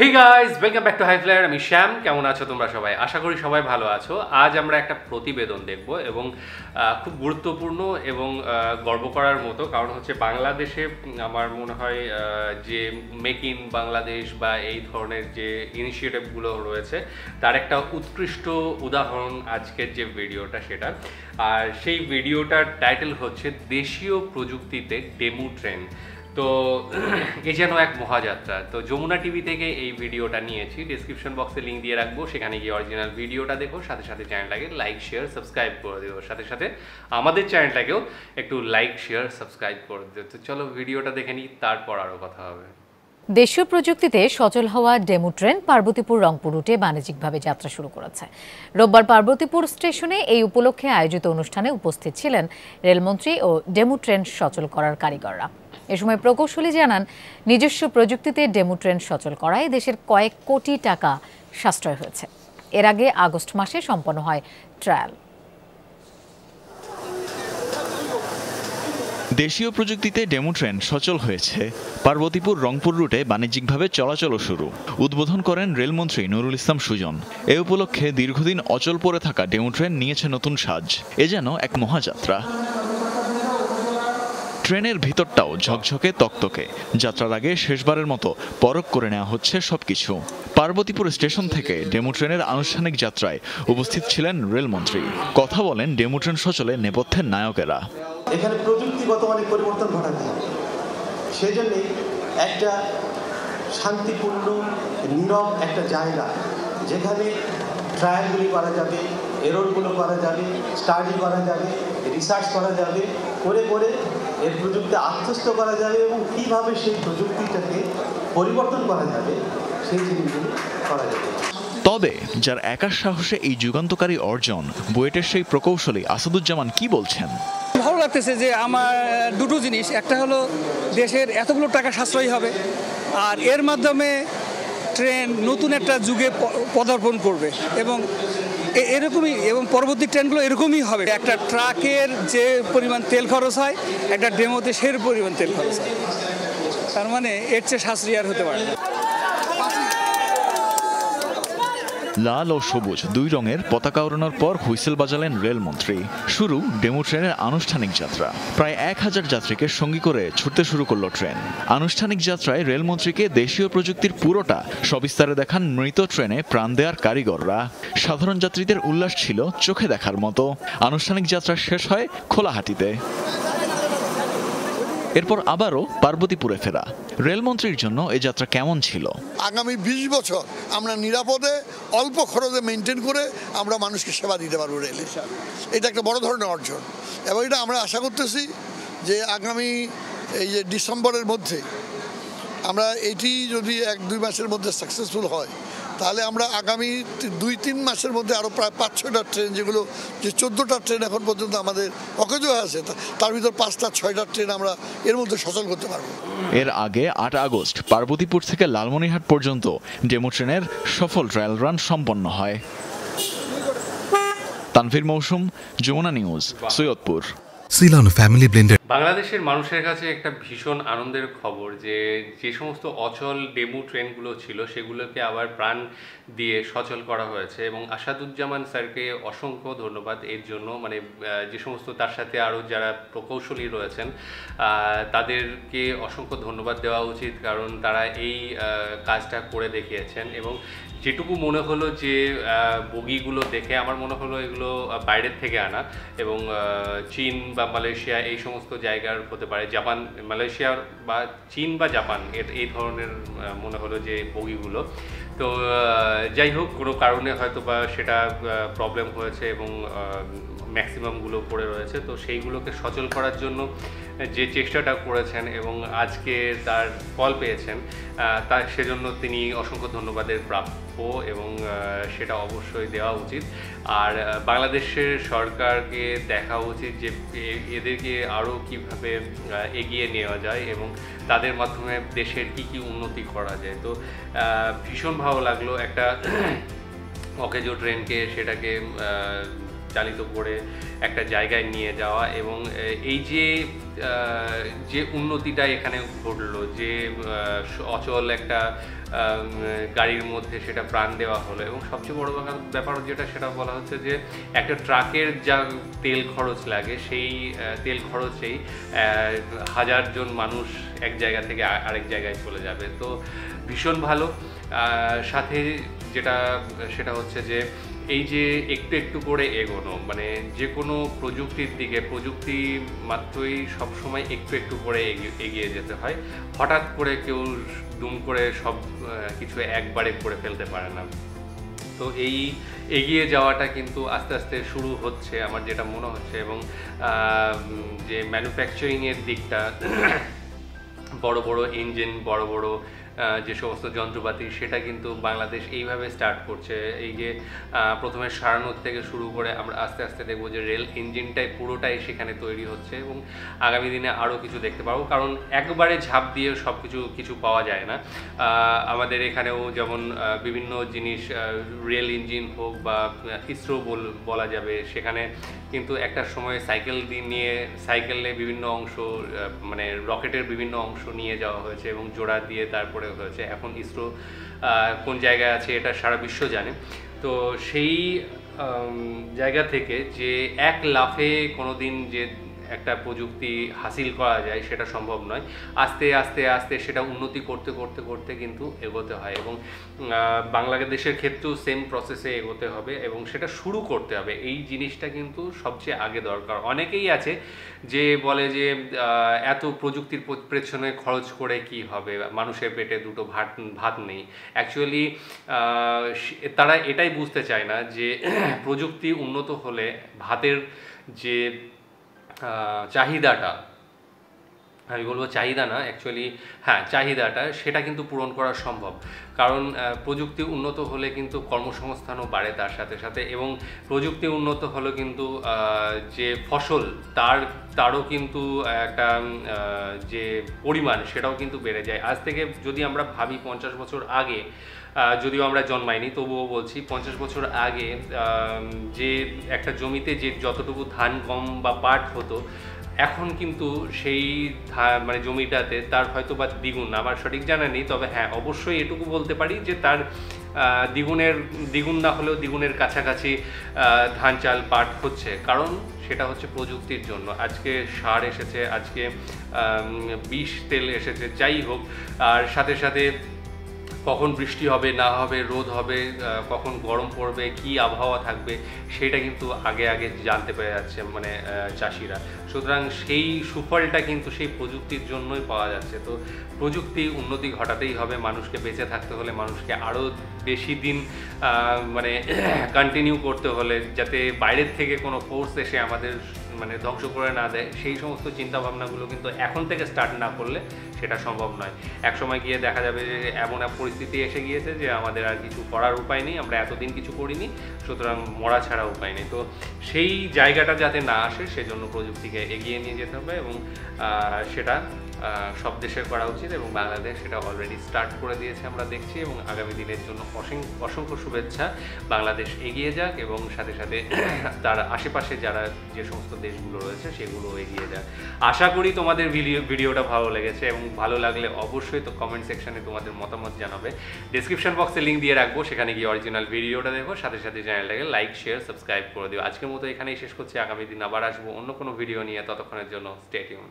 Hey guys welcome back to high flyer আমি শ্যাম কেমন আছো তোমরা সবাই? আশা করি সবাই ভালো আছো। আজ আমরা একটা প্রতিবেদন দেখব এবং খুব গুরুত্বপূর্ণ এবং গর্ব করার মতো। কারণ হচ্ছে বাংলাদেশে আমার মনে হয় যে মেক ইন বাংলাদেশ বা এই ধরনের যে ইনিশিয়েটিভগুলো রয়েছে, তার একটা উৎকৃষ্ট উদাহরণ আজকের যে ভিডিওটা সেটা। আর সেই ভিডিওটার টাইটেল হচ্ছে দেশীয় প্রযুক্তিতে ডেমো ট্রেন। তো এ যেন এক মহাযাত্রা। তো যমুনা টিভি থেকে এই ভিডিওটা নিয়েছি। ডিসক্রিপশন বক্সে লিঙ্ক দিয়ে রাখব। সেখানে গিয়ে অরিজিনাল ভিডিওটা দেখো। সাথে সাথে চ্যানেলটাকে লাইক শেয়ার সাবস্ক্রাইব করে দেবো সাথে সাথে আমাদের চ্যানেলটাকেও একটু লাইক শেয়ার সাবস্ক্রাইব করে দিও। তো চলো ভিডিওটা দেখে নিই। তারপর আরও কথা হবে। দেশীয় প্রযুক্তিতে সচল হওয়া ডেমো ট্রেন পার্বতীপুর, রংপুর রুটে বাণিজ্যিকভাবে যাত্রা শুরু করেছে। রোববার পার্বতীপুর স্টেশনে এই উপলক্ষে আয়োজিত অনুষ্ঠানে উপস্থিত ছিলেন রেলমন্ত্রী ও ডেমো ট্রেন সচল করার কারিগররা। এ সময় প্রকৌশলী জানান, নিজস্ব প্রযুক্তিতে ডেমো ট্রেন সচল করায় দেশের কয়েক কোটি টাকা সাশ্রয় হয়েছে। এর আগে আগস্ট মাসে সম্পন্ন হয় ট্রায়াল। দেশীয় প্রযুক্তিতে ডেমো ট্রেন সচল হয়েছে। পার্বতীপুর রংপুর রুটে বাণিজ্যিকভাবে চলাচলও শুরু। উদ্বোধন করেন রেলমন্ত্রী নুরুল ইসলাম সুজন। এ উপলক্ষে দীর্ঘদিন অচল পড়ে থাকা ডেমো ট্রেন নিয়েছে নতুন সাজ। এ যেন এক মহাযাত্রা। ট্রেনের ভিতরটাও ঝকঝকে তকতকে। যাত্রার আগে শেষবারের মতো পরখ করে নেওয়া হচ্ছে সবকিছু। পার্বতীপুর স্টেশন থেকে ডেমো ট্রেনের আনুষ্ঠানিক যাত্রায় উপস্থিত ছিলেন রেলমন্ত্রী। কথা বলেন ডেমো ট্রেন সচলে নেপথ্যের নায়কেরা। এখানে প্রযুক্তিগত অনেক পরিবর্তন ঘটাতে হবে সেই জন্যে একটা শান্তিপূর্ণ, নীরব একটা জায়গা যেখানে ট্রায়ালগুলি করা যাবে এররগুলো করা যাবে স্টাডি করা যাবে রিসার্চ করা যাবে, করে করে এর প্রযুক্তি আত্মস্থ করা যাবে এবং কীভাবে সেই প্রযুক্তিটাকে পরিবর্তন করা যাবে সেই জিনিসগুলি করা যাবে। তবে যার একার সাহসে এই যুগান্তকারী অর্জন বুয়েটের সেই প্রকৌশলী আসাদুজ্জামান কি বলছেন? ভালো লাগতেছে যে আমার দুটো জিনিস। একটা হলো দেশের এতগুলো টাকা সাশ্রয়ী হবে আর এর মাধ্যমে ট্রেন নতুন একটা যুগে প- পদার্পণ করবে এবং এরকমই, এবং পরবর্তী ট্রেনগুলো এরকমই হবে। একটা ট্রাকের যে পরিমাণ তেল খরচ হয়, একটা ডেমোতে সেই পরিমাণ তেল খরচ হয়। তার মানে এর চেয়ে সাশ্রয়ী আর হতে পারে না লাল ও সবুজ, দুই রঙের পতাকা ওড়ানোর পর হুইসেল বাজালেন রেলমন্ত্রী। শুরু ডেমো ট্রেনের আনুষ্ঠানিক যাত্রা। প্রায় এক হাজার যাত্রীকে সঙ্গী করে ছুটতে শুরু করল ট্রেন। আনুষ্ঠানিক যাত্রায় রেলমন্ত্রীকে দেশীয় প্রযুক্তির পুরোটা সবিস্তারে দেখান মৃত ট্রেনে প্রাণ দেওয়ার কারিগররা। সাধারণ যাত্রীদের উল্লাস ছিল চোখে দেখার মতো। আনুষ্ঠানিক যাত্রা শেষ হয় খোলাহাটিতে এরপর আবারও পার্বতীপুরে ফেরা। রেলমন্ত্রীর জন্য এই যাত্রা কেমন ছিল? আগামী বিশ বছর আমরা নিরাপদে, অল্প খরচে মেনটেন করে আমরা মানুষকে সেবা দিতে পারব রেলে এটা একটা বড় ধরনের অর্জন। এবং এটা আমরা আশা করতেছি যে আগামী এই যে ডিসেম্বরের মধ্যে আমরা এটি যদি এক দুই মাসের মধ্যে সাকসেসফুল হয় তাহলে আমরা আগামী দুই তিন মাসের মধ্যে আরও প্রায় পাঁচ ছয়টা ট্রেন যেগুলো যে চোদ্দোটা ট্রেন এখন পর্যন্ত আমাদের অকেজ হয়ে আছে তার ভিতর পাঁচটা ছয়টা ট্রেন আমরা এর মধ্যে সচল করতে পারব। এর আগে আট আগস্ট পার্বতীপুর থেকে লালমনিরহাট পর্যন্ত ডেমো ট্রেনের সফল ট্রায়াল রান সম্পন্ন হয়। Tanvir Mousum Jamuna news Saidpur. Ceylon family Blended বাংলাদেশের মানুষের কাছে একটা ভীষণ আনন্দের খবর যে যে সমস্ত অচল ডেমু ট্রেনগুলো ছিল, সেগুলোকে আবার প্রাণ দিয়ে সচল করা হয়েছে এবং আসাদুজ্জামান স্যারকে অসংখ্য ধন্যবাদ এর জন্য। মানে যে সমস্ত তার সাথে আরও যারা প্রকৌশলী রয়েছেন তাদেরকে অসংখ্য ধন্যবাদ দেওয়া উচিত কারণ তারা এই কাজটা করে দেখিয়েছেন এবং যেটুকু মনে হলো যে বগিগুলো দেখে আমার মনে হলো এগুলো বাইরের থেকে আনা এবং চীন বা মালয়েশিয়া এই সমস্ত জায়গার হতে পারে, জাপান, মালয়েশিয়ার বা চীন বা জাপান এই ধরনের মনে হলো যে বগিগুলো। তো যাই হোক কোনো কারণে হয়তো বা সেটা প্রবলেম হয়েছে এবং ম্যাক্সিমামগুলো পড়ে রয়েছে। তো সেইগুলোকে সচল করার জন্য যে চেষ্টাটা করেছেন এবং আজকে তার ফল পেয়েছেন তার সেজন্য তিনি অসংখ্য ধন্যবাদের প্রাপ্য এবং সেটা অবশ্যই দেওয়া উচিত। আর বাংলাদেশের সরকারকে দেখা উচিত যে এদেরকে আরও কীভাবে এগিয়ে নেওয়া যায় এবং তাদের মাধ্যমে দেশের কী কী উন্নতি করা যায়। তো আহ, ভীষণ ভালো লাগল একটা অকেজো ট্রেনকে, সেটাকে চালিত করে একটা জায়গায় নিয়ে যাওয়া এবং এই যে যে উন্নতিটা এখানে ঘটলো, যে অচল একটা গাড়ির মধ্যে সেটা প্রাণ দেওয়া হলো এবং সবচেয়ে বড় ব্যাপার- যেটা সেটা বলা হচ্ছে যে, একটা ট্রাকের যা তেল খরচ লাগে, সেই তেল খরচেই হাজারজন মানুষ এক জায়গা থেকে আরেক জায়গায় চলে যাবে। তো ভীষণ ভালো। সাথে যেটা, সেটা হচ্ছে যে এই যে একটু একটু করে এগোনো মানে যে কোনো প্রযুক্তির দিকে, প্রযুক্তি মাত্রই সবসময় একটু একটু করে এগিয়ে- যেতে হয়। হঠাৎ করে কেউ দুম করে সব কিছু একবারে করে ফেলতে পারে না। তো এই এগিয়ে যাওয়াটা কিন্তু আস্তে আস্তে শুরু হচ্ছে, আমার যেটা মনে হচ্ছে। এবং যে ম্যানুফ্যাকচারিংয়ের দিকটা, বড় বড় ইঞ্জিন বড় বড় যে সমস্ত যন্ত্রপাতি, সেটা কিন্তু বাংলাদেশ এইভাবে স্টার্ট করছে। এই যে প্রথমে সারানোর থেকে শুরু করে আমরা আস্তে আস্তে দেখব যে রেল ইঞ্জিনটাই পুরোটাই সেখানে তৈরি হচ্ছে এবং আগামী দিনে আরও কিছু দেখতে পারব কারণ একবারে ঝাঁপ দিয়ে সব কিছু কিছু পাওয়া যায় না। আমাদের এখানেও যেমন বিভিন্ন জিনিস রেল ইঞ্জিন হোক বা ইসরো বলা যাবে, সেখানে কিন্তু একটা সময় সাইকেল দিয়ে নিয়ে সাইকেলে বিভিন্ন অংশ মানে রকেটের বিভিন্ন অংশ নিয়ে যাওয়া হয়েছে এবং জোড়া দিয়ে তারপরে হয়েছে। এখন ইসরো কোন জায়গায় আছে এটা সারা বিশ্ব জানে। তো সেই জায়গা থেকে যে এক লাফে কোনোদিন যে একটা প্রযুক্তি হাসিল করা যায়, সেটা সম্ভব নয়। আস্তে আস্তে আস্তে সেটা উন্নতি করতে করতে করতে কিন্তু এগোতে হয় এবং বাংলাদেশের ক্ষেত্রেও সেম প্রসেসে এগোতে হবে এবং সেটা শুরু করতে হবে। এই জিনিসটা কিন্তু সবচেয়ে আগে দরকার। অনেকেই আছে যে বলে যে এত প্রযুক্তির পেছনে খরচ করে কি হবে? মানুষের পেটে দুটো ভাত ভাত নেই। অ্যাকচুয়ালি তারা এটাই বুঝতে চায় না যে, প্রযুক্তি উন্নত হলে ভাতের যে চাহিদাটা, আমি বলব চাহিদা না অ্যাকচুয়ালি হ্যাঁ চাহিদাটা, সেটা কিন্তু পূরণ করা সম্ভব। কারণ প্রযুক্তি উন্নত হলে কিন্তু কর্মসংস্থানও বাড়ে তার সাথে সাথে এবং প্রযুক্তি উন্নত হলে কিন্তু যে ফসল, তার, তারও কিন্তু একটা যে পরিমাণ, সেটাও কিন্তু বেড়ে যায়। আজ থেকে যদি আমরা ভাবি পঞ্চাশ বছর আগে যদিও আমরা জন্মাইনি, তবুও বলছি পঞ্চাশ বছর আগে যে একটা জমিতে যে যতটুকু ধান, গম বা পাট হতো, এখন কিন্তু সেই মানে জমিটাতে তার হয়তো বা দ্বিগুণ, আমার সঠিক জানা নেই, তবে হ্যাঁ অবশ্যই এটুকু বলতে পারি যে তার দ্বিগুণের, দ্বিগুণ না হলেও দ্বিগুণের কাছাকাছি ধান, চাল, পাট হচ্ছে, কারণ সেটা হচ্ছে প্রযুক্তির জন্য। আজকে সার এসেছে, আজকে বিষ, তেল এসেছে, যাই হোক, আর সাথে সাথে কখন বৃষ্টি হবে, না হবে, রোদ হবে কখন গরম পড়বে, কি আবহাওয়া থাকবে, সেটা কিন্তু আগে আগে জানতে পেরে যাচ্ছে মানে চাষিরা। সুতরাং সেই সুফলটা কিন্তু সেই প্রযুক্তির জন্যই পাওয়া যাচ্ছে। তো প্রযুক্তি উন্নতি ঘটাতেই হবে, মানুষকে বেঁচে থাকতে হলে মানুষকে আরও বেশি দিন মানে কন্টিনিউ করতে হলে, যাতে বাইরের থেকে কোনো ফোর্স এসে আমাদের মানে ধ্বংস করে না দেয়, সেই সমস্ত চিন্তা ভাবনাগুলো কিন্তু এখন থেকে স্টার্ট না করলে সেটা সম্ভব নয়। এক সময় গিয়ে দেখা যাবে যে এমন এক পরিস্থিতি এসে গিয়েছে যে আমাদের আর কিছু করার উপায় নেই, আমরা এতদিন কিছু করিনি, সুতরাং মরা ছাড়া উপায় নেই। তো সেই জায়গাটা যাতে না আসে, সেজন্য প্রযুক্তিকে এগিয়ে নিয়ে যেতে হবে এবং সেটা সব দেশের করা উচিত এবং বাংলাদেশ সেটা অলরেডি স্টার্ট করে দিয়েছে আমরা দেখছি এবং আগামী দিনের জন্য অসংখ্য অসংখ্য শুভেচ্ছা। বাংলাদেশ এগিয়ে যাক এবং সাথে সাথে তার আশেপাশে যারা যে সমস্ত দেশগুলো রয়েছে, সেগুলো এগিয়ে যাক আশা করি তোমাদের ভিডিও, ভিডিওটা ভালো লেগেছে এবং ভালো লাগলে অবশ্যই তো কমেন্ট সেকশানে তোমাদের মতামত জানাবে। ডিসক্রিপশন বক্সে লিঙ্ক দিয়ে রাখব, সেখানে গিয়ে অরিজিনাল ভিডিওটা দেখো, সাথে সাথে চ্যানেলটাকে লাইক শেয়ার সাবস্ক্রাইব করে দিও। আজকের মতো এখানেই শেষ করছি। আগামী দিন আবার আসব অন্য কোনো ভিডিও নিয়ে। ততক্ষণের জন্য স্টেটিউন